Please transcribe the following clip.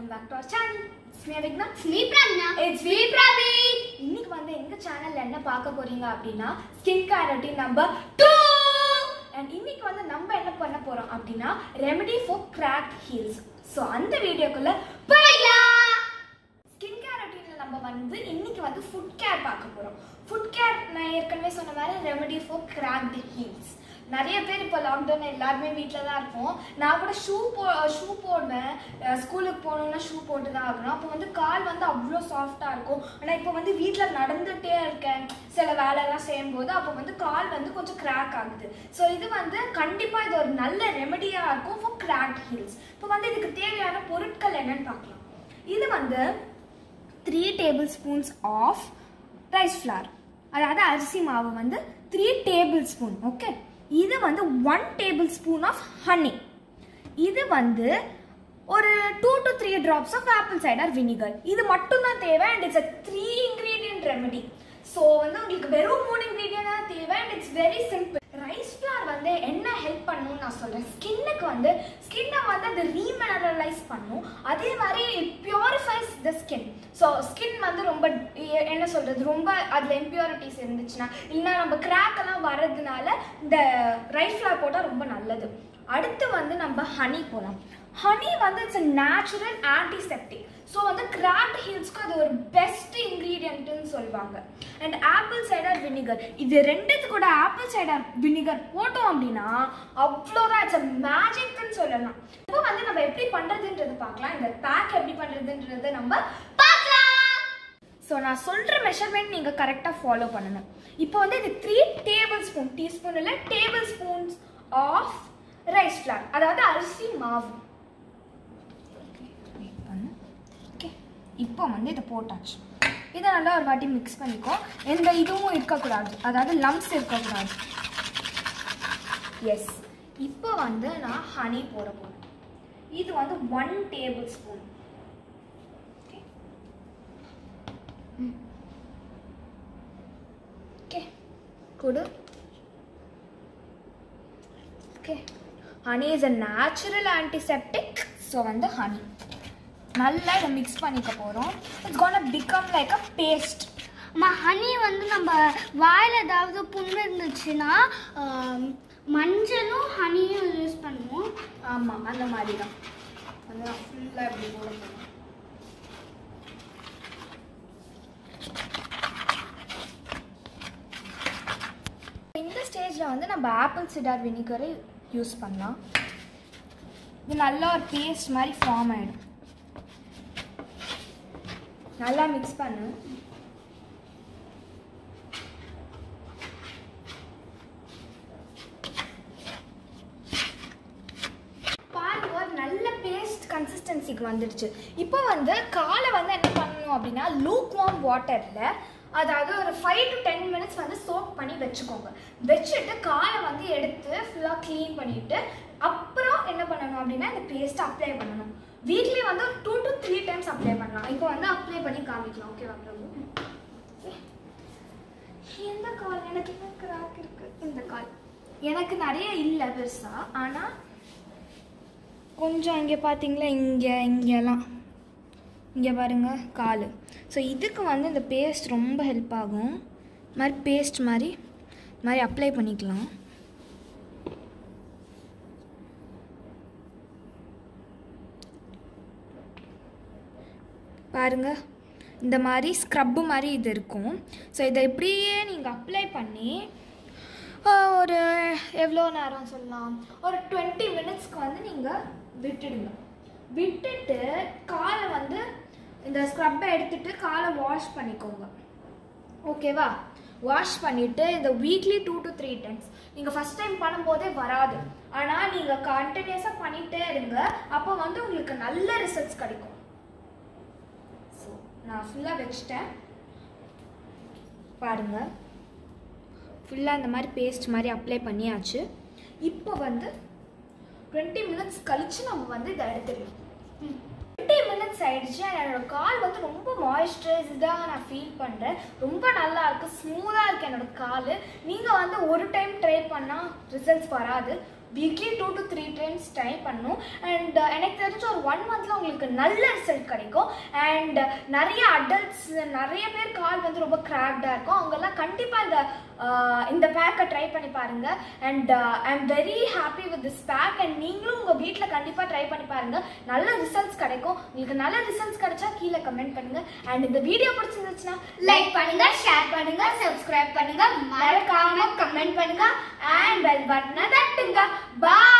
Welcome back to our channel Smiya Vigna Smi Pragna it's இன்னைக்கு வந்து எங்க சேனல்ல என்ன பார்க்க போறீங்க அப்படின்னா skin care routine number 2 and இன்னைக்கு வந்து நம்ம என்ன பண்ண போறோம் அப்படின்னா remedy for crack heels so அந்த வீடியோக்குள்ள போயிடலாம். ஸ்கின் கேர் ரொட்டீன்ல நம்ம வந்து இன்னைக்கு வந்து ஃபுட் கேர் பார்க்க போறோம். ஃபுட் கேர் நான் ஏற்கனவே சொன்ன மாதிரி ரெமெடி ஃபார் கிராக்டு ஹீல்ஸ் நிறைய பேர் இப்போ லாக்டவுன் எல்லாருமே வீட்டில் தான் இருப்போம். நான் கூட ஷூ போ ஷூ போடுவேன். ஸ்கூலுக்கு போகணுன்னா ஷூ போட்டு தான் ஆகணும். அப்போ வந்து கால் வந்து அவ்வளோ சாஃப்டாக இருக்கும். ஆனால் இப்போ வந்து வீட்டில் நடந்துகிட்டே இருக்கேன். சில வேலையெல்லாம் செய்யும்போது அப்போ வந்து கால் வந்து கொஞ்சம் கிராக் ஆகுது. ஸோ இது வந்து கண்டிப்பாக இது ஒரு நல்ல ரெமெடியாக இருக்கும் ஃபார் கிராக் ஹீல்ஸ் இப்போ வந்து இதுக்கு தேவையான பொருட்கள் என்னன்னு பார்க்கலாம். இது வந்து three tablespoons of rice flour அதாவது அரிசி மாவு வந்து த்ரீ டேபிள் ஸ்பூன் ஓகே இது வந்து one tablespoon of honey இது வந்து ஒரு two to three drops of apple cider vinegar இது மட்டும் தான் தேவை and it's a three ingredient remedy so வந்து உங்களுக்கு வெறும் மூணு இன்க்ரீடியன்ட் தான் தேவை and it's very simple rice flour வந்து என்ன ஹெல்ப் பண்ணும்னு நான் சொல்கிறேன் ஸ்கின்னுக்கு வந்து ஸ்கின்னை வந்து அது ரீமினரலைஸ் பண்ணும். அதே மாதிரி purifies the skin so skin வந்து ரொம்ப என்ன சொல்கிறது ரொம்ப அதில் இம்பியூரிட்டிஸ் இருந்துச்சுன்னா இல்லைன்னா நம்ம கிராக்கெல்லாம் வர்றதுனால இந்த ரைஸ் ஃப்ளார் போட்டால் ரொம்ப நல்லது. அடுத்து வந்து நம்ம ஹனி போகலாம் ஹனி வந்து இட்ஸ் நேச்சுரல் ஆன்டிசெப்டிக் ஸோ வந்து கிராக் ஹீல்ஸ்க்கு அது ஒரு பெஸ்ட் இன்க்ரீடியன்ட்னு சொல்லுவாங்க அண்ட் ஆப்பிள் சைடர் வினிகர் இது ரெண்டுத்து கூட ஆப்பிள் சைடர் வினிகர் போட்டோம் அப்படின்னா அவ்வளோதான் இட்ஸ் அ மேஜிக்னு சொல்லலாம். இப்போ வந்து நம்ம எப்படி பண்ணுறதுன்றது பார்க்கலாம். இந்த பேக் எப்படி பண்ணுறதுன்றது நம்ம பார்க்கலாம். ஸோ நான் சொல்கிற மெஷர்மெண்ட் நீங்கள் கரெக்டாக ஃபாலோ பண்ணணும். இப்போ வந்து இது த்ரீ டேபிள் ஸ்பூன் டீஸ்பூன் இல்லை tablespoons of rice flour அதாவது அரிசி மாவு ஓகே இப்போ வந்து இதை போட்டாச்சு. இதை நல்லா ஒரு வாட்டி மிக்ஸ் பண்ணிக்கோ. எந்த இதுவும் இருக்கக்கூடாது. அதாவது லம்ஸ் இருக்கக்கூடாது. எஸ் இப்போ வந்து நான் ஹனி போட போகிறேன் இது வந்து ஒன் டேபிள் ஸ்பூன் ஓகே கொடு. Okay honey is a natural antiseptic so வந்து ஹனி நல்லா இதை மிக்ஸ் பண்ணிக்க போகிறோம் it's gonna become like a paste honey வந்து நம்ம வாயில் ஏதாவது புண்ணு இருந்துச்சுன்னா மஞ்சளும் ஹனியும் யூஸ் பண்ணுவோம். ஆமாம் அந்த மாதிரி தான் நான் ஃபுல்லாக இப்படி போட இந்த ஸ்டேஜில் வந்து நம்ம ஆப்பிள் சிடார் வினிகரை யூஸ் பண்ணலாம். இது நல்லா ஒரு பேஸ்ட் மாதிரி ஃபார்ம் ஆகிடும் நல்லா மிக்ஸ் பண்ணு. நல்ல பேஸ்ட் கன்சிஸ்டன்சிக்கு வந்துடுச்சு. இப்போ வந்து காலை வந்து என்ன பண்ணணும் அப்படின்னா லூக் வார்ம் வாட்டரில் அதாவது ஒரு ஃபைவ் டு டென் மினிட்ஸ் வந்து சோப் பண்ணி வச்சுக்கோங்க. வச்சுட்டு காலை வந்து எடுத்து ஃபுல்லாக க்ளீன் பண்ணிவிட்டு அப்புறம் என்ன பண்ணணும் அப்படின்னா இந்த பேஸ்ட்டை அப்ளை பண்ணணும். வீக்லி வந்து two to three times apply பண்ணலாம். இப்போ வந்து அப்ளை பண்ணி காமிக்கலாம். ஓகேவா பிரபு? எந்த கால் எனக்கு என்ன கிராக் இருக்கு. இந்த கால் எனக்கு நிறைய இல்லை பெருசா. ஆனால் கொஞ்சம் இங்கே பார்த்தீங்களா? இங்கே இங்கெல்லாம். இங்கே பாருங்க கால். ஸோ இதுக்கு வந்து இந்த பேஸ்ட் ரொம்ப ஹெல்ப் ஆகும். இது மாதிரி பேஸ்ட் மாதிரி மாதிரி அப்ளை பண்ணிக்கலாம். பாருங்கள் இந்த மாதிரி ஸ்க்ரப்பு மாதிரி இது இருக்கும். ஸோ இதை இப்படியே நீங்கள் அப்ளை பண்ணி ஒரு எவ்வளோ நேரம் சொல்லலாம்? ஒரு டுவெண்ட்டி மினிட்ஸ்க்கு வந்து நீங்கள் விட்டுடுங்க. விட்டுட்டு காலை வந்து இந்த ஸ்க்ரப்பை எடுத்துட்டு காலை வாஷ் பண்ணிக்கோங்க. ஓகேவா வாஷ் பண்ணிவிட்டு இந்த weekly two to three times நீங்கள் ஃபஸ்ட் டைம் பண்ணும்போதே வராது. ஆனால் நீங்கள் கண்டினியூஸாக பண்ணிகிட்டே இருங்க. அப்போ வந்து உங்களுக்கு நல்ல ரிசல்ட்ஸ் கிடைக்கும். நான் ஃபுல்லாக வச்சுட்டேன். பாருங்கள் ஃபுல்லாக இந்த மாதிரி பேஸ்ட் மாதிரி அப்ளை பண்ணியாச்சு. இப்போ வந்து டுவெண்ட்டி மினிட்ஸ் கழித்து நம்ம வந்து இதை எடுத்துடலாம் டுவெண்ட்டி மினிட்ஸ் ஆகிடுச்சு என்னோடய கால் வந்து ரொம்ப மாய்ஸ்சரைஸ்டாக நான் ஃபீல் பண்ணுறேன் ரொம்ப நல்லா இருக்குது ஸ்மூத்தாக இருக்குது என்னோடய கால். நீங்கள் வந்து ஒரு டைம் ட்ரை பண்ணால் ரிசல்ட்ஸ் வராது. Weekly two to three times try பண்ணும். அண்ட் uh, எனக்கு தெரிஞ்ச ஒரு ஒன் மந்த்தில் உங்களுக்கு நல்ல ரிசல்ட் கிடைக்கும். அண்ட் uh, நிறைய அடல்ட்ஸ் நிறைய பேர் கால் வந்து ரொம்ப கிராக்டாக இருக்கும். அவங்கெல்லாம் கண்டிப்பாக uh, இந்த இந்த பேக்கை ட்ரை பண்ணி பாருங்க. And I am very happy with this pack and நீங்களும் உங்கள் வீட்டில் கண்டிப்பாக ட்ரை பண்ணி பாருங்க. நல்ல ரிசல்ட்ஸ் கிடைக்கும். உங்களுக்கு நல்ல ரிசல்ட்ஸ் கிடைச்சா கீழே கமெண்ட் பண்ணுங்க. அண்ட் இந்த வீடியோ பிடிச்சிருந்துச்சுன்னா லைக் பண்ணுங்க ஷேர் பண்ணுங்க சப்ஸ்கிரைப் பண்ணுங்க. மறக்காம கமெண்ட் பண்ணுங்க. அண்ட் பெல் பட்டனை தட்டுங்க. Bye.